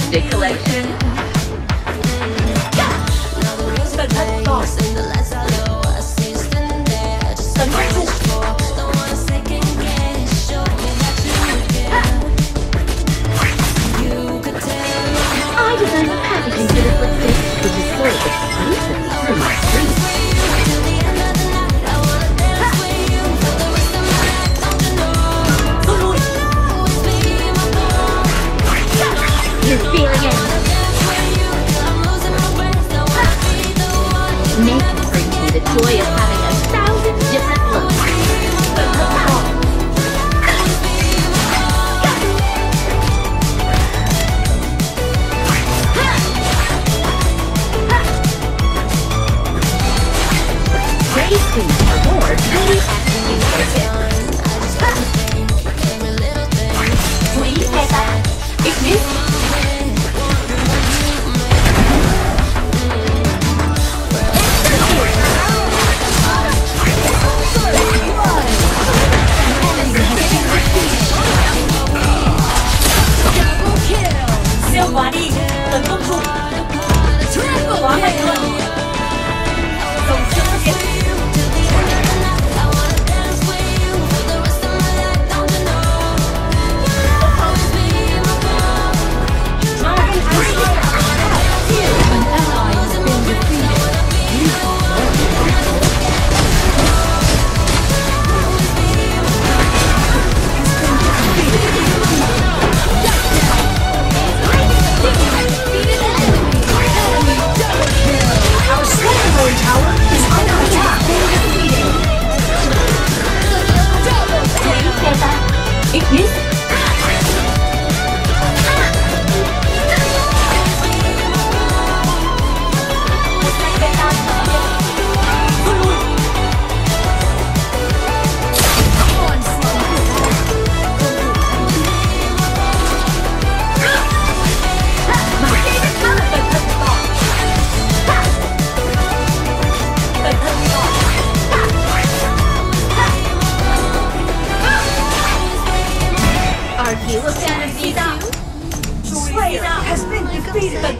Stick Collection.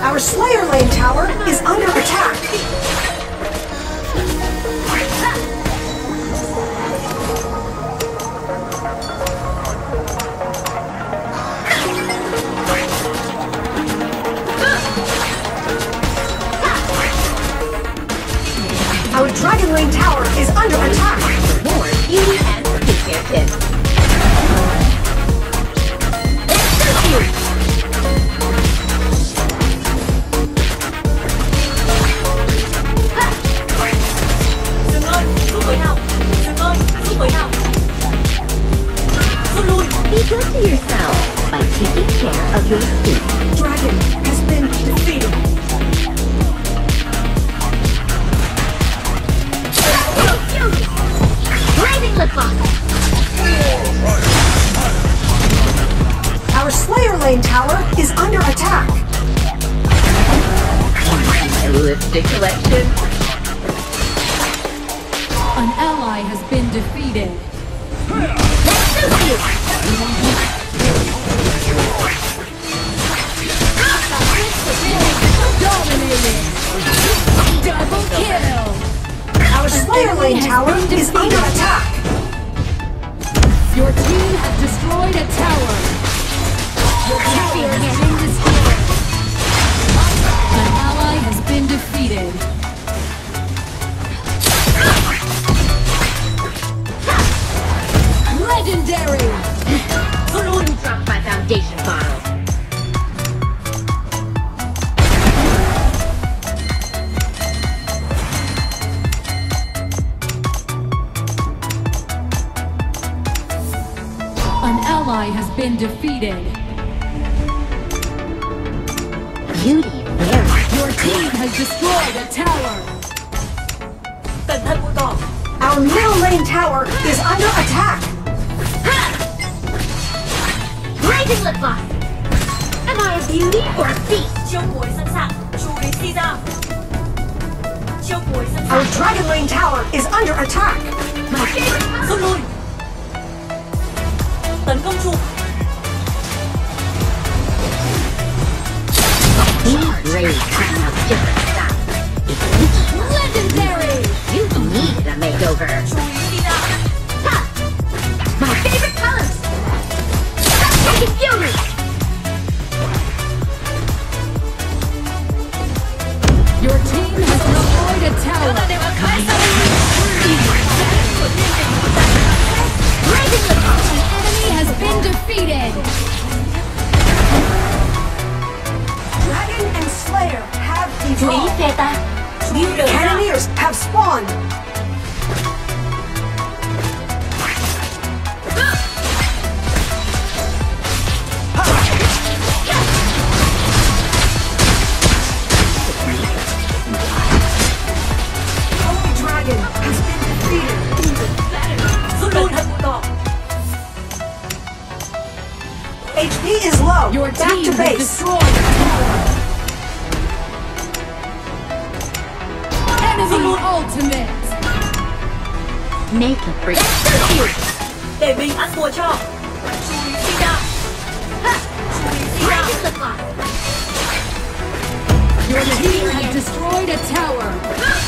Our Slayer Lane tower is under attack. Our Dragon Lane tower is chair of has been defeated. Our Slayer Lane tower is under attack. Collection. An ally has been defeated. Double kill! Our spider Lane Tower is under attack! Your team has destroyed been defeated. Beauty very Your team has destroyed a tower. Our middle lane tower is under attack. Breaking Lip Am I a beauty or a thief? Our Dragon Lane Tower is under attack! My favorite! raised from a different Your Back to base. has destroyed. Enemy ultimate. Make a break. Để mình ăn bùa cho. Your team has destroyed a tower.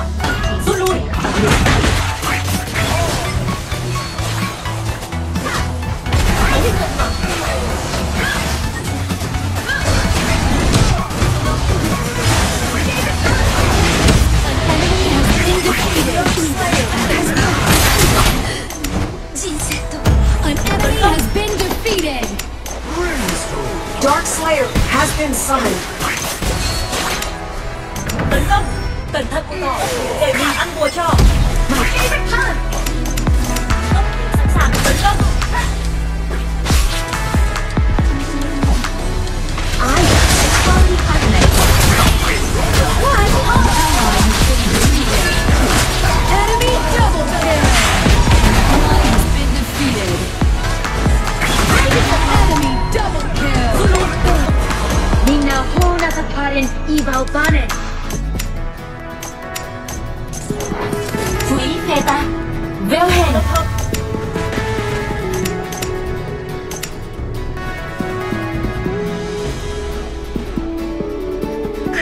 has been defeated! Dark Slayer has been summoned. Cẩn thận đỏ để mình ăn bùa cho! Sẵn sàng tấn công!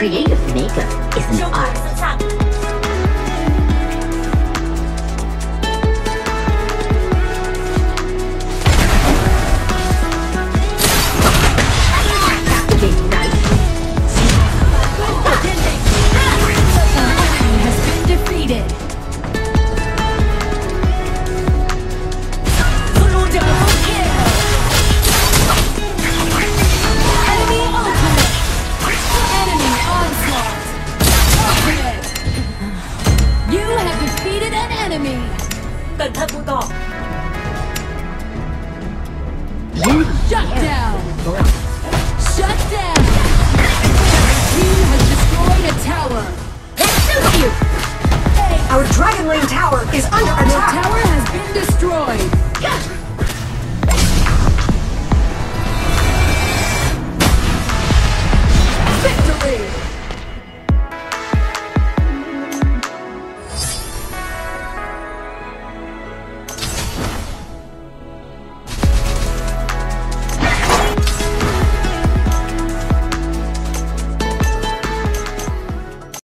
creative. enemy! Shut down! Shut down! Team has destroyed a tower! You! Our Dragon Lane tower is under attack! Tower has been destroyed!